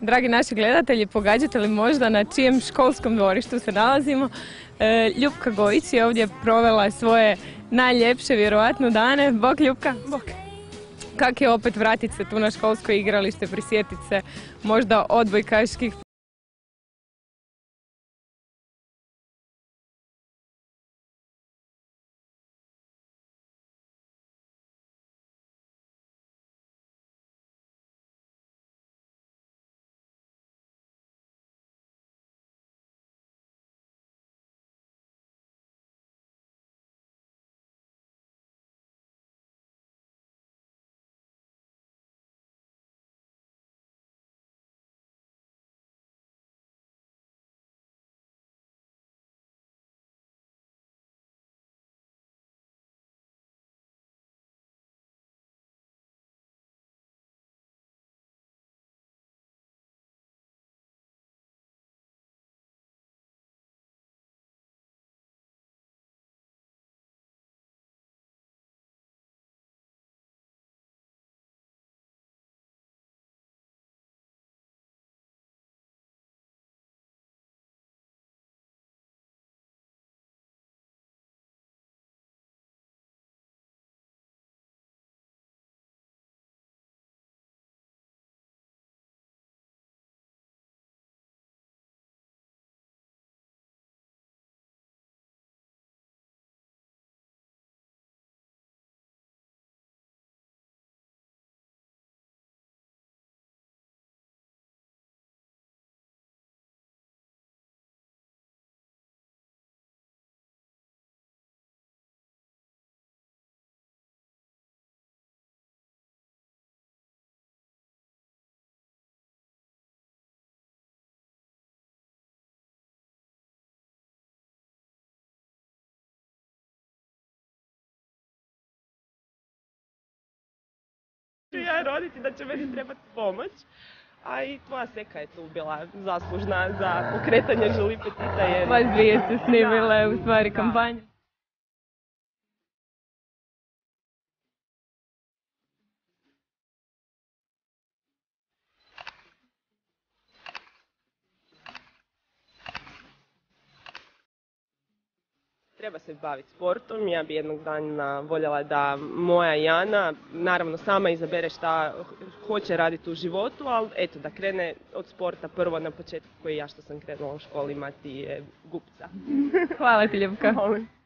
Dragi naši gledatelji, pogađate li možda na čijem školskom dvorištu se nalazimo? E, Ljupka Gojić je ovdje provela svoje najljepše, vjerojatno, dane. Bok Ljupka! Bok. Kak je opet vratit se tu na školsko igralište, prisjetit se možda odbojkaških ću ja roditi da će meni trebati pomoć. A i tvoja seka je tu bila zaslužna za pokretanje Žuli Petita jer... Vas dvije ste snimile u stvari kampanju. Treba se baviti sportom, ja bi jednog dana voljela da moja Jana, naravno sama izabere šta hoće raditi u životu, ali eto da krene od sporta prvo na početku koji ja što sam krenula u školi imati je gupca. Hvala ti. Molim.